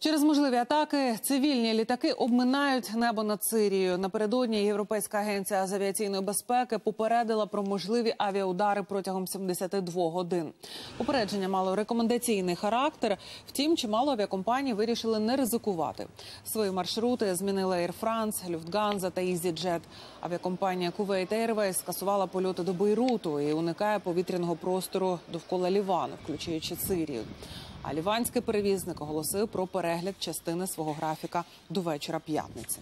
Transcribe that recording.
Через можливі атаки цивільні літаки обминають небо над Сирією. Напередодні Європейська агенція з авіаційної безпеки попередила про можливі авіаудари протягом 72 годин. Попередження мало рекомендаційний характер. Втім, чимало авіакомпаній вирішили не ризикувати. Свої маршрути змінила Air France, Lufthansa та EasyJet. Авіакомпанія Kuwait Airways скасувала польоти до Бейруту і уникає повітряного простору довкола Лівану, включаючи Сирію. А ліванський перевізник оголосив про перегляд частини свого графіка до вечора п'ятниці.